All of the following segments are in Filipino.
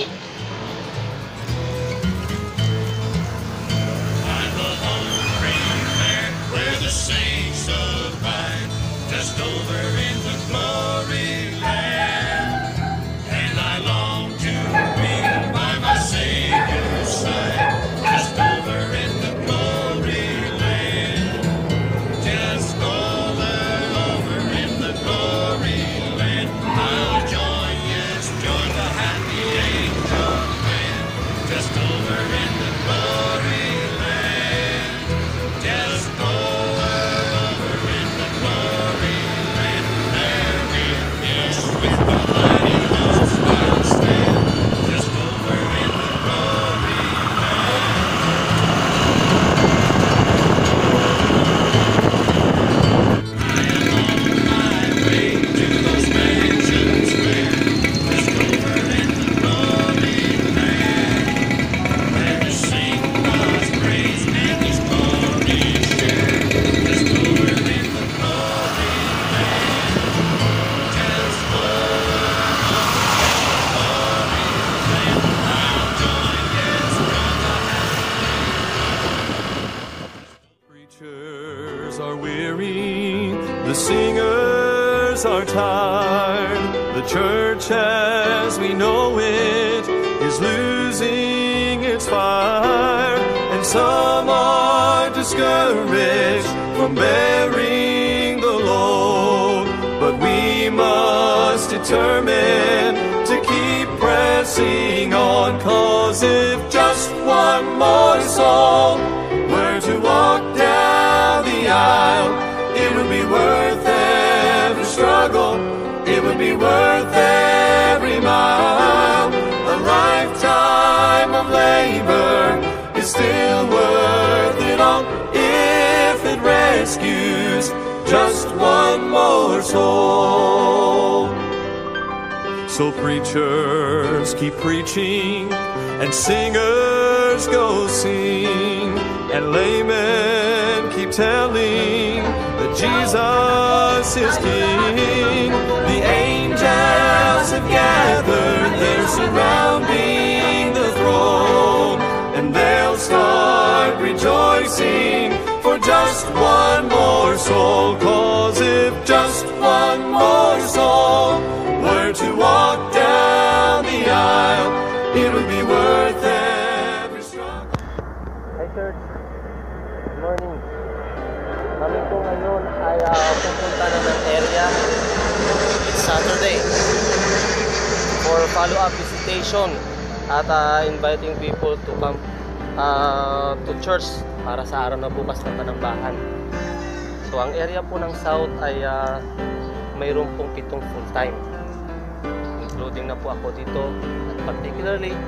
はい。Father Preachers are weary, the singers are tired. The church as we know it is losing its fire, and some are discouraged from bearing the load. But we must determine to keep pressing on, cause if just one more soul be worth every mile. A lifetime of labor is still worth it all if it rescues just one more soul. So preachers keep preaching, and singers go sing, and laymen keep telling that Jesus is King. The angels have gathered, they're surrounding the throne, and they'll start rejoicing for just one more soul. Cause if just one more soul were to walk down the aisle, it would be worth every struggle. Hi church, good morning. Kami po ngayon ay ah, pupunta ng area. It's Saturday for follow-up visitation at ah, inviting people to come ah, to church para sa araw na bukas na panambahan. So ang area po ng South ay ah, mayroon pong pitong full-time. Including na po ako dito at particularly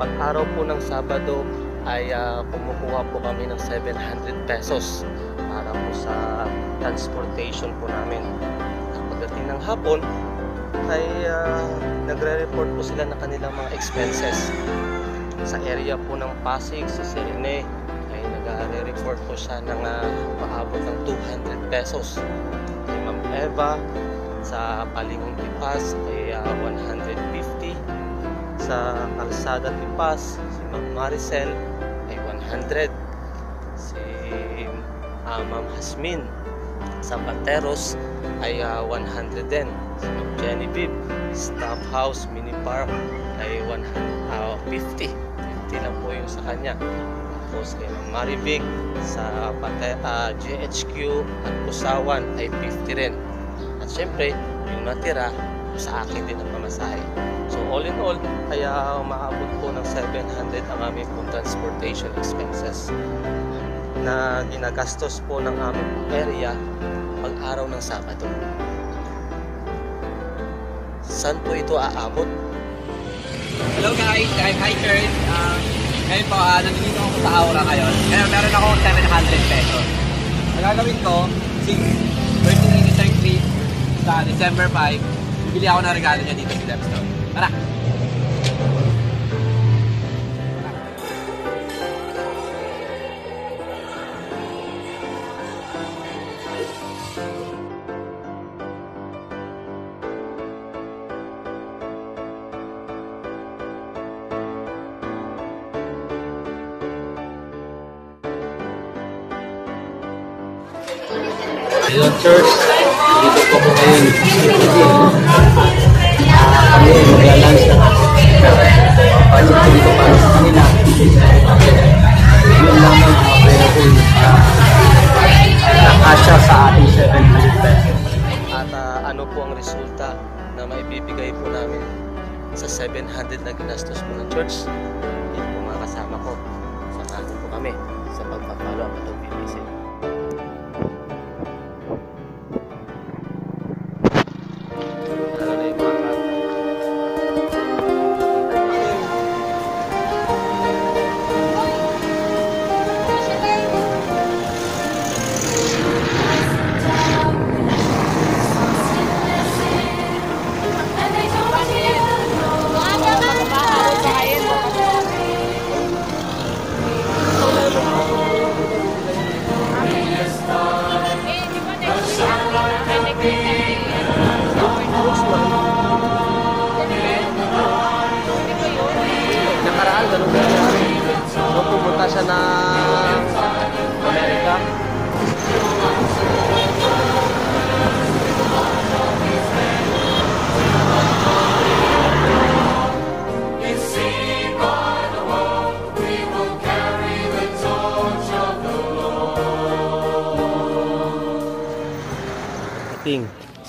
pag araw po ng Sabado ay ah, kumukuha po kami ng 700 pesos para po sa transportation po namin. At pagdating ng hapon ay ah, nagre-report po sila ng kanilang mga expenses. Sa area po ng Pasig, sa Serene, ay nagre-report po siya ng uh, paabot ng 200 pesos. Kay Ma'am Eva, sa Palingong Tipas ay ah, 150 sa Kalsada Tipas, si Ma'am Maricel 100. Si ah, Ma'am Hasmin sa Panteros ay ah, 100 din. Si Ma'am Genevieve, Staff House Mini Park ay 100, ah, 50. 50 lang po yung sa kanya. Tapos kay Ma'am Marivic sa Pate, ah, GHQ at Pusawan ay 50 rin. At syempre, yung natira sa akin din ang pamasahe. All in all, kaya umaabot po ng 700 ang aming pong transportation expenses na ginagastos po ng aming area pag araw ng Sabado. Saan po ito aabot? Hello guys, I'm Hi Church. Um, ngayon po, uh, nandito ako sa Aura ngayon. Ngayon, meron ako 700 pesos. Ang gagawin ko, since birthday ni Sir Chris sa December 5, bibili ako ng regalo niya dito sa Stepstone. Tara! Ayun, church. Dito po ngayon. Maibibigay po namin sa 700 na ginastos po ng church? Yan po mga kasama ko. Samahan po kami sa pagpapalo at pag-visit. Amerika.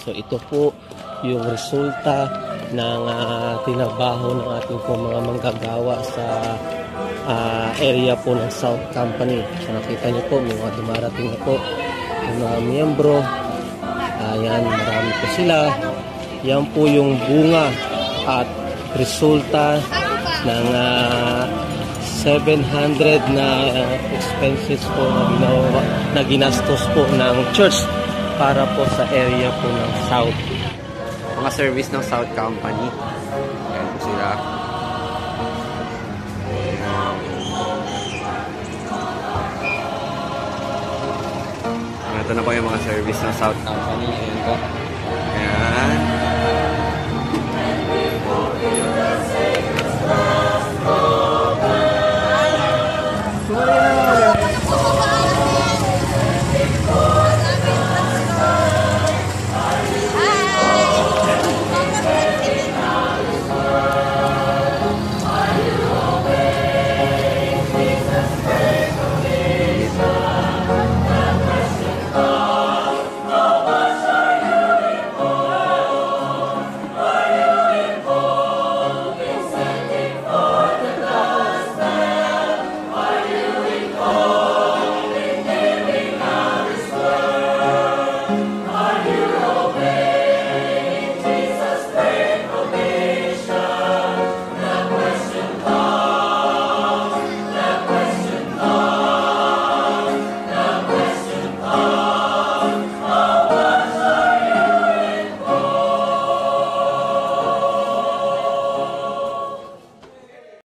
So ito po yung resulta ng ah, tinabaho ng ating po mga manggagawa sa ah, area po ng South Company. So nakita niyo po, may mga dumarating na po yung mga miyembro. Ayan, marami po sila. Yan po yung bunga at resulta ng ah, 700 na ah, expenses po na ginawa, na ginastos po ng church para po sa area po ng South. Mga service ng South Company. Ayan po sila. Ito na po yung mga service ng South Company. Ayan.